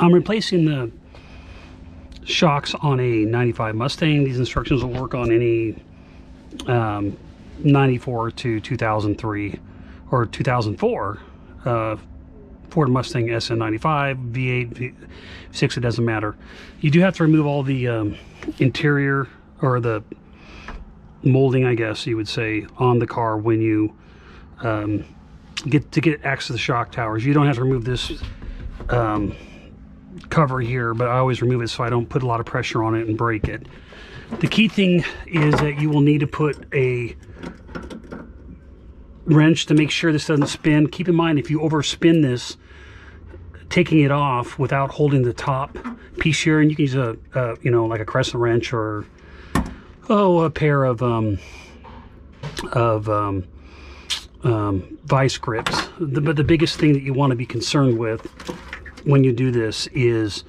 I'm replacing the shocks on a 95 Mustang. These instructions will work on any um, 94 to 2003 or 2004 uh, Ford Mustang SN95, V8, V6, it doesn't matter. You do have to remove all the um, interior or the molding, I guess you would say, on the car when you um, get to get access to the shock towers. You don't have to remove this um, cover here, but I always remove it so I don't put a lot of pressure on it and break it. The key thing is that you will need to put a wrench to make sure this doesn't spin. Keep in mind, if you overspin this, taking it off without holding the top piece here, and you can use a, a you know, like a crescent wrench or, oh, a pair of, um, of, um, um, vice grips. The, but the biggest thing that you want to be concerned with when you do this is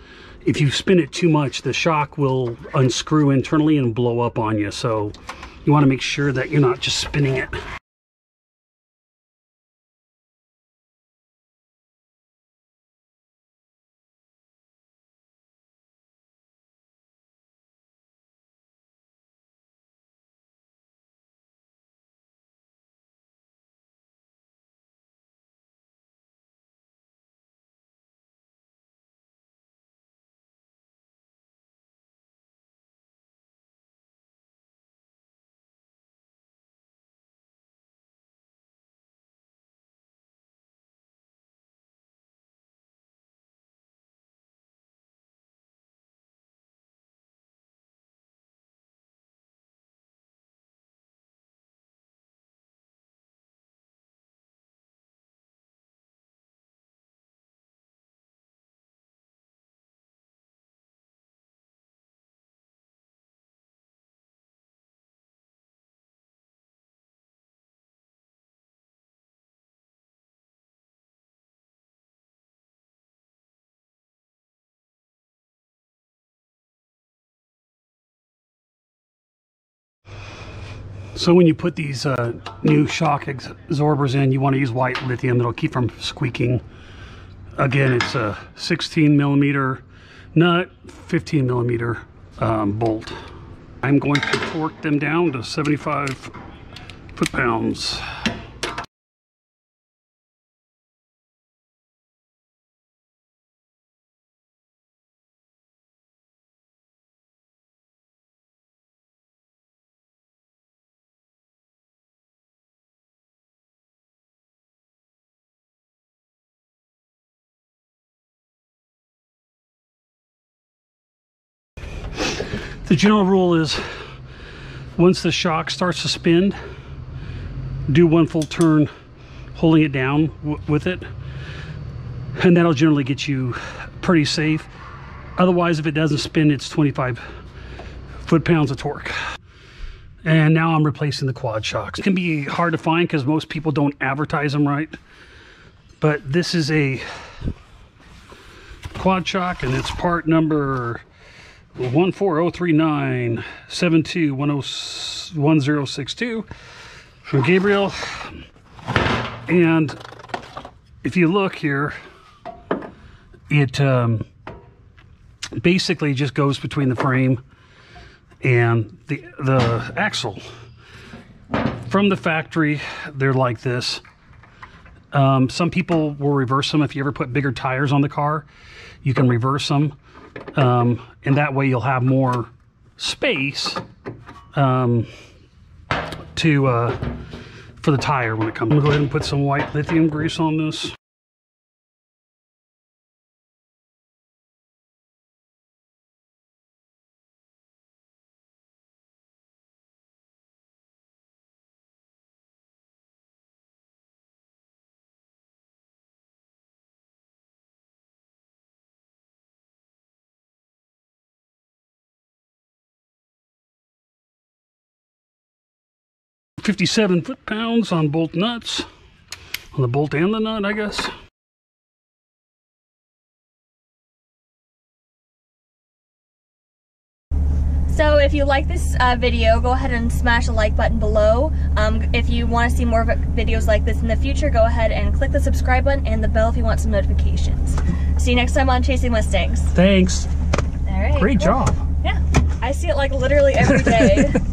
if you spin it too much, the shock will unscrew internally and blow up on you. So you want to make sure that you're not just spinning it. So when you put these uh, new shock absorbers in, you want to use white lithium. It'll keep from squeaking. Again, it's a 16 millimeter nut, 15 millimeter um, bolt. I'm going to torque them down to 75 foot-pounds. The general rule is once the shock starts to spin, do one full turn holding it down with it and that'll generally get you pretty safe. Otherwise, if it doesn't spin, it's 25 foot-pounds of torque. And now I'm replacing the quad shocks. It can be hard to find because most people don't advertise them right. But this is a quad shock and it's part number 14039 1062 from Gabriel. And if you look here, it um, basically just goes between the frame and the, the axle. From the factory, they're like this. Um, some people will reverse them. If you ever put bigger tires on the car, you can reverse them um, and that way you'll have more space um, to uh, for the tire when it comes. I'm gonna go ahead and put some white lithium grease on this. Fifty-seven foot-pounds on bolt nuts. On the bolt and the nut, I guess. So if you like this uh, video, go ahead and smash the like button below. Um, if you want to see more videos like this in the future, go ahead and click the subscribe button and the bell if you want some notifications. See you next time on Chasing Mustangs. Thanks. All right. Great cool. job. Yeah. I see it like literally every day.